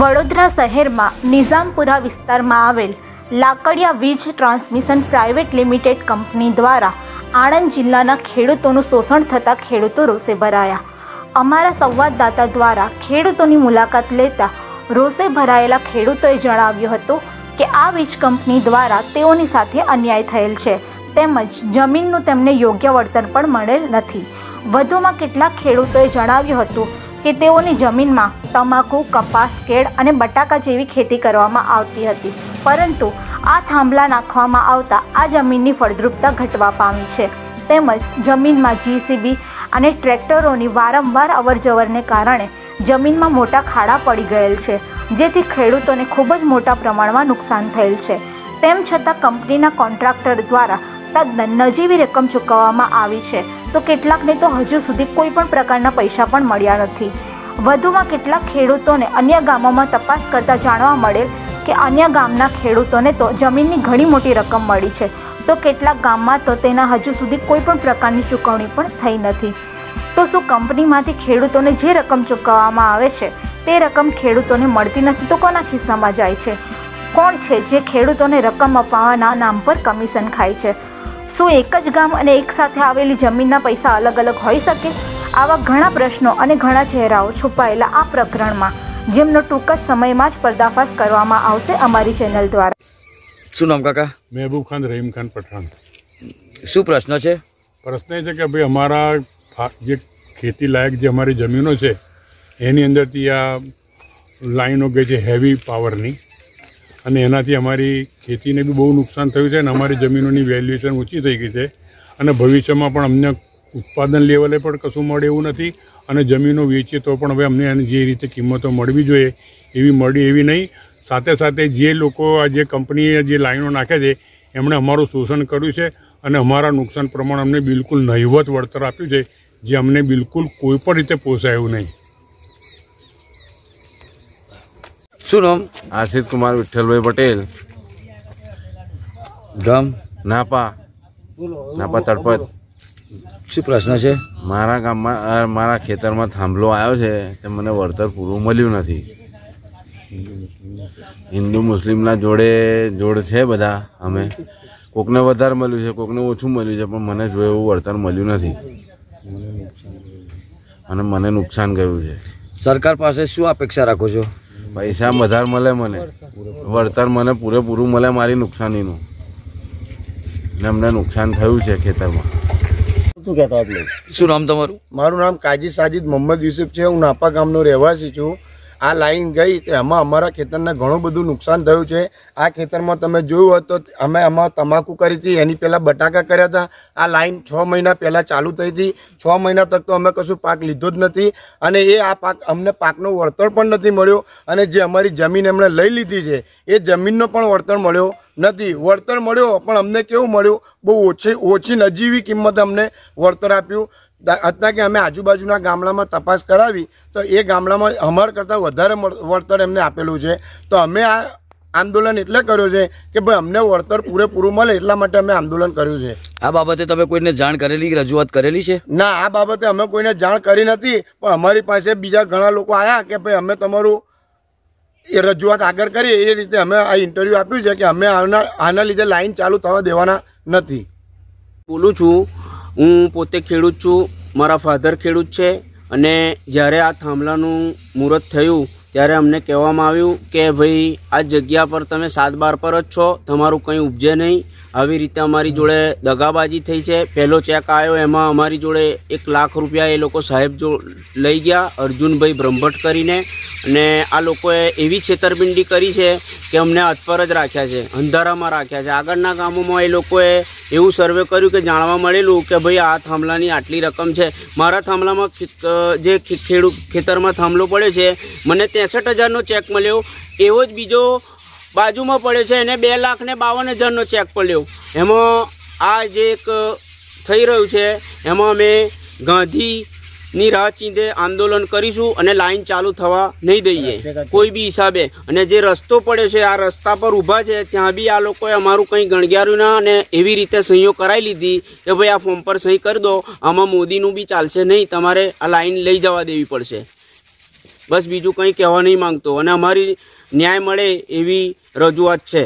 વડોદરા શહેરમાં નિઝામપુરા વિસ્તારમાં આવેલ લાકડિયા વીજ ટ્રાન્સમિશન પ્રાઇવેટ લિમિટેડ કંપની દ્વારા આણંદ જિલ્લાના ખેડૂતોનું શોષણ થતાં ખેડૂતો રોષે ભરાયા. અમારા સંવાદદાતા દ્વારા ખેડૂતોની મુલાકાત લેતા રોષે ભરાયેલા ખેડૂતોએ જણાવ્યું હતું કે આ વીજ કંપની દ્વારા તેઓની સાથે અન્યાય થયેલ છે. તેમજ જમીનનું તેમને યોગ્ય વળતર પણ મળેલ નથી. વધુમાં કેટલાક ખેડૂતોએ જણાવ્યું હતું કે તેઓની જમીનમાં તમાકુ, કપાસ, કેળ અને બટાકા જેવી ખેતી કરવામાં આવતી હતી. પરંતુ આ થાંભલા નાખવામાં આવતા આ જમીનની ફળદ્રુપતા ઘટવા પામી છે. તેમજ જમીનમાં જીસીબી અને ટ્રેક્ટરોની વારંવાર અવરજવરને કારણે જમીનમાં મોટા ખાડા પડી ગયેલ છે, જેથી ખેડૂતોને ખૂબ જ મોટા પ્રમાણમાં નુકસાન થયેલ છે. તેમ છતાં કંપનીના કોન્ટ્રાક્ટર દ્વારા તદ્દન નજીવી રકમ ચૂકવવામાં આવી છે. તો કેટલાકને તો હજુ સુધી કોઈ પણ પ્રકારના પૈસા પણ મળ્યા નથી. વધુમાં કેટલાક ખેડૂતોને અન્ય ગામોમાં તપાસ કરતા જાણવા મળેલ કે અન્ય ગામના ખેડૂતોને તો જમીનની ઘણી મોટી રકમ મળી છે. તો કેટલાક ગામમાં તો તેના હજુ સુધી કોઈ પણ પ્રકારની ચૂકવણી પણ થઈ નથી. તો શું કંપનીમાંથી ખેડૂતોને જે રકમ ચૂકવવામાં આવે છે, તે રકમ ખેડૂતોને મળતી નથી તો કોના ખિસ્સામાં જાય છે? કોણ છે જે ખેડૂતોને રકમ અપાવવાના નામ પર કમિશન ખાય છે? શું એક જ ગામ અને એક સાથે આવેલી જમીનના પૈસા અલગ અલગ હોઈ શકે? આવા ઘણા પ્રશ્નો અને ઘણા ચહેરાઓ છુપાયેલા આ પ્રકરણમાં જેમનો ટૂંક જ સમયમાં જ પર્દાફાશ કરવામાં આવશે અમારી ચેનલ દ્વારા. શું નામ કાકા? મહેબૂબ ખાન રહીમ ખાન પઠાણ. શું પ્રશ્ન છે? પ્રશ્ન એ છે કે ભાઈ અમારા જે ખેતી લાયક જે અમારી જમીનો છે એની અંદરથી આ લાઈનો ગઈ છે હેવી પાવરની અને એનાથી અમારી ખેતીને બી બહુ નુકસાન થયું છે અને અમારી જમીનોની વેલ્યુએશન ઓછી થઈ ગઈ છે. અને ભવિષ્યમાં પણ અમને ઉત્પાદન લેવલે પણ કશું મળે એવું નથી અને જમીનો વેચીએ તો પણ હવે અમને એની જે રીતે કિંમતો મળવી જોઈએ એવી મળી એવી નહીં. સાથે સાથે જે લોકો આ જે કંપનીએ જે લાઈનો નાખે છે એમણે અમારું શોષણ કર્યું છે અને અમારા નુકસાન પ્રમાણે અમને બિલકુલ નહિવત વળતર આપ્યું છે જે અમને બિલકુલ કોઈ પણ રીતે પોસાય એવું નહીં. શું નામ? આશિષ કુમાર વિઠ્ઠલભાઈ પટેલ. ગામ નાપા. નાપા તળપત શું પ્રશ્ન છે? મારા ગામમાં મારા ખેતરમાં થાંભલો આવ્યો છે તે મને વળતર પૂરું મળ્યું નથી. હિન્દુ મુસ્લિમના જોડે જોડ છે બધા અમે. કોકને વધારે મળ્યું છે કોકને ઓછું મળ્યું છે પણ મને જો એવું વળતર મળ્યું નથી. અને મને નુકસાન ગયું છે. સરકાર પાસે શું અપેક્ષા રાખો છો? પૈસા વધારે મળે મને. વળતર મને પૂરેપૂરું મળે મારી નુકસાનીનું. ને અમને નુકસાન થયું છે ખેતરમાં. શું કહેતા હતા. શું નામ તમારું? મારું નામ કાજી સાજિદ મોહમ્મદ યુસુફ છે. હું નાપા ગામનો રહેવાસી છું. આ લાઈન ગઈ તો એમાં અમારા ખેતરને ઘણું બધું નુકસાન થયું છે. આ ખેતરમાં તમે જોયું હોત અમે આમાં તમાકુ કરી હતી, એની પહેલાં બટાકા કર્યા હતા. આ લાઈન છ મહિના પહેલાં ચાલુ થઈ હતી. છ મહિના તક તો અમે કશું પાક લીધો જ નથી અને એ આ પાક અમને પાકનો વળતર પણ નથી મળ્યો અને જે અમારી જમીન એમણે લઈ લીધી છે, એ જમીનનો પણ વળતર મળ્યો નથી. વળતર મળ્યો, પણ અમને કેવું મળ્યું? બહુ ઓછી ઓછી નજીવી કિંમતે અમને વળતર આપ્યું. અત્યારે કે અમે આજુબાજુના ગામડામાં તપાસ કરાવી તો એ ગામડામાં અમાર કરતાં વધારે વળતર એમને આપેલું છે. તો અમે આ આંદોલન એટલે કર્યું છે કે ભાઈ અમને વળતર પૂરેપૂરું મળે એટલા માટે અમે આંદોલન કર્યું છે. આ બાબતે તમે કોઈને જાણ કરેલી રજૂઆત કરેલી છે? ના આ બાબતે અમે કોઈને જાણ કરી નથી પણ અમારી પાસે બીજા ઘણા લોકો આવ્યા કે ભાઈ અમે તમારું એ રજૂઆત આગળ કરીએ એ રીતે અમે આ ઇન્ટરવ્યૂ આપ્યું છે કે અમે આના આના લીધે લાઈન ચાલુ થવા દેવાના નથી. બોલું છું હું પોતે ખેડૂત છું મારા ફાધર ખેડૂત છે અને જ્યારે આ થાંભલાનું મુહૂર્ત થયું ત્યારે અમને કહેવામાં આવ્યું કે ભાઈ, આ જગ્યા પર તમે સાત બાર પર જ છો, તમારું કંઈ ઉપજે નહીં. આવી રીતે અમારી જોડે દગાબાજી થઈ છે. પહેલો ચેક આવ્યો, એમાં અમારી જોડે એક લાખ રૂપિયા એ લોકો સાહેબ જો લઈ ગયા, અર્જુનભાઈ બ્રહ્મભટ્ટ કરીને. અને આ લોકોએ એવી છેતરપિંડી કરી છે કે અમને હાથપર જ રાખ્યા છે, અંધારામાં રાખ્યા છે. આગળના ગામોમાં એ લોકોએ એવું સર્વે કર્યું કે જાણવા મળેલું કે ભાઈ, આ થાંભલાની આટલી રકમ છે. મારા થાંભલામાં જે ખેડૂત ખેતરમાં થાંભલો પડ્યો છે, મને ત્રેસઠ હજારનો ચેક મળ્યો. એવો જ બીજો બાજુમાં પડ્યો છે એને બે લાખ ને બાવન હજારનો ચેક પડ્યો. એમાં આ જે એક થઈ રહ્યું છે એમાં અમે ગાંધીની રાહ ચીંધે આંદોલન કરીશું અને લાઈન ચાલુ થવા નહીં દઈએ. કોઈ બી હિસાબે. અને જે રસ્તો પડ્યો છે આ રસ્તા પર ઊભા છે ત્યાં બી આ લોકોએ અમારું કંઈ ગણગ્યાર્યું ના અને એવી રીતે સહીઓ કરાવી લીધી કે ભાઈ આ ફોર્મ પર સહી કરી દો. આમાં મોદીનું બી ચાલશે નહીં. તમારે આ લાઈન લઈ જવા દેવી પડશે. બસ બીજું કંઈ કહેવા નહીં માંગતો. અને અમારી ન્યાય મળે એવી રજૂઆત છે.